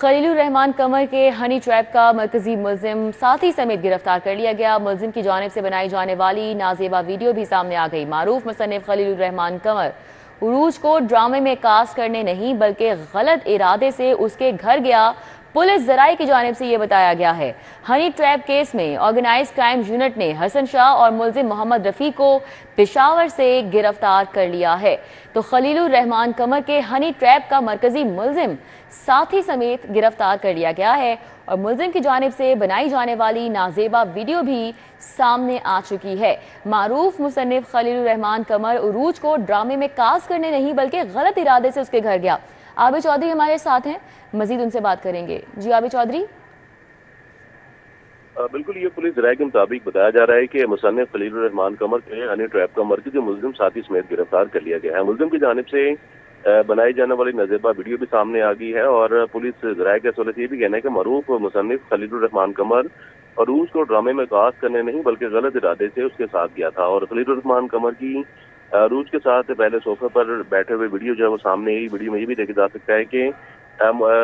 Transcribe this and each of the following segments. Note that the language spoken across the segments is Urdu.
خلیل الرحمان کمر کے ہنی ٹریپ کا مرکزی ملزم ساتھی سمیت گرفتار کر لیا گیا۔ ملزم کی جانب سے بنائی جانے والی نازیبہ ویڈیو بھی سامنے آ گئی۔ معروف مصنف خلیل الرحمان کمر عروج کو ڈرامے میں کاسٹ کرنے نہیں بلکہ غلط ارادے سے اس کے گھر گیا۔ پولیس ذرائع کی جانب سے یہ بتایا گیا ہے۔ ہنی ٹریپ کیس میں آرگنائز کرائم یونٹ نے حسن شاہ اور ملزم محمد رفیع کو پشاور سے گرفتار کر لیا ہے۔ تو خلیل الرحمان کمر کے ہنی ٹریپ کا مرکزی ملزم ساتھی سمیت گرفتار کر لیا گیا ہے اور ملزم کی جانب سے بنائی جانے والی نازیبہ ویڈیو بھی سامنے آ چکی ہے۔ معروف مصنف خلیل الرحمان کمر عروج کو ڈرامے میں کاس کرنے نہیں بلکہ غلط ارادے سے اس کے گھر گیا۔ آبی چودھری ہمارے ساتھ ہیں، مزید ان سے بات کریں گے۔ جی آبی چودھری؟ بالکل، یہ پولیس ذرائع کے مطابق بتایا جا رہا ہے کہ مصنف خلیل الرحمان کمر کے ہنی ٹریپ کا مرکزی ملزم ساتھی سمیت گرفتار کر لیا گیا ہے۔ ملزم کی جانب سے بنائی جانے والی نظیبہ ویڈیو بھی سامنے آ گئی ہے اور پولیس ذرائع کے سہولت یہ بھی کہنا ہے کہ معروف مصنف خلیل الرحمان کمر اور روس کو ڈرامے میں کاس کرنے نہیں بلکہ غلط ارادے سے اس کے ساتھ گیا تھا اور خلیل الرحمان کمر کی جی، روز کے ساتھ پہلے صوفے پر بیٹھے ہوئے ویڈیو جو ہے وہ سامنے ہی ویڈیو میں یہ بھی دیکھا جا سکتا ہے کہ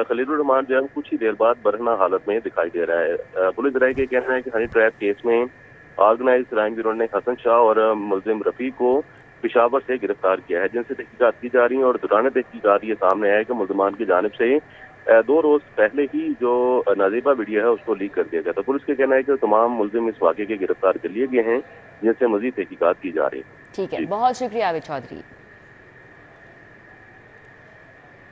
خلیل الرحمان جو ہے کچھ ہی دیر بعد برہنہ حالت میں دکھائی دے رہا ہے۔ پولیس رائے کے کہنا ہے کہ ہنی ٹریپ کیس میں آرگنائز کرائم بیورو نے حسن شاہ اور ملزم رفیع کو پشاور سے گرفتار کیا ہے۔ جن سے تحقیقات کی جا رہی ہیں اور دوران تحقیقات یہ سامنے آیا کہ ملزمان کی جانب سے دو روز پہلے ہی جو نازیبہ ویڈیو ہے اس کو لیک کر دیا گیا تھا۔ پولیس کا کہنا ہے کہ تمام ملزم اس واقعے کے گرفتار کر لیے گئے ہیں جن سے مزید تحقیقات کی جا رہی ہے۔ ٹھیک ہے جی۔ بہت شکریہ چودھری۔